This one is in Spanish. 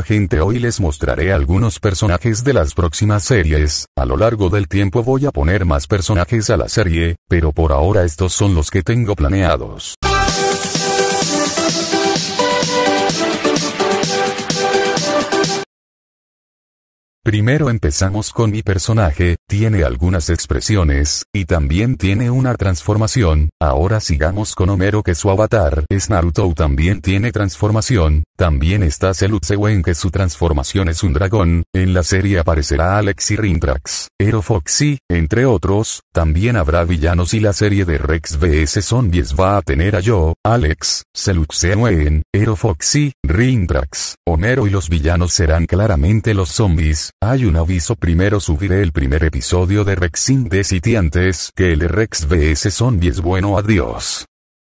Gente hoy les mostraré algunos personajes de las próximas series, a lo largo del tiempo voy a poner más personajes a la serie, pero por ahora estos son los que tengo planeados. Primero empezamos con mi personaje, tiene algunas expresiones, y también tiene una transformación, ahora sigamos con Homero que su avatar es Naruto también tiene transformación, también está Sewen que su transformación es un dragón, en la serie aparecerá Alex y Rintrax, Ero Foxy, entre otros, también habrá villanos y la serie de Rex vs. Zombies va a tener a Yo, Alex, Sewen, Ero Foxy, Rintrax, Homero y los villanos serán claramente los zombies, hay un aviso primero subiré el primer episodio de Rexin de City antes que el Rex vs Zombies bueno adiós.